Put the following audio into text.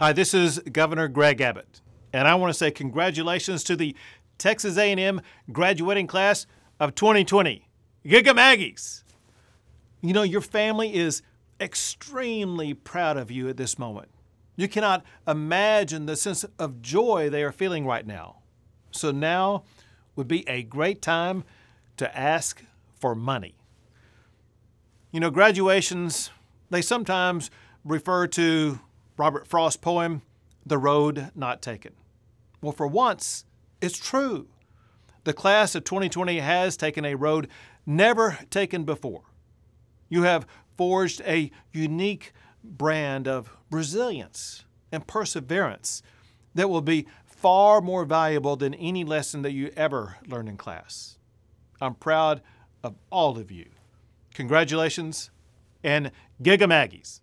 Hi, this is Governor Greg Abbott, and I want to say congratulations to the Texas A&M graduating class of 2020. Gig 'em Aggies! You know, your family is extremely proud of you at this moment. You cannot imagine the sense of joy they are feeling right now. So now would be a great time to ask for money. You know, graduations, they sometimes refer to Robert Frost's poem, The Road Not Taken. Well, for once, it's true. The class of 2020 has taken a road never taken before. You have forged a unique brand of resilience and perseverance that will be far more valuable than any lesson that you ever learned in class. I'm proud of all of you. Congratulations and Gig 'em Aggies.